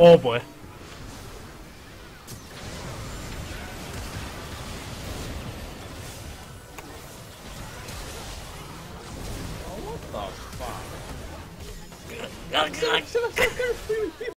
Oh boy. Oh, what the fuck?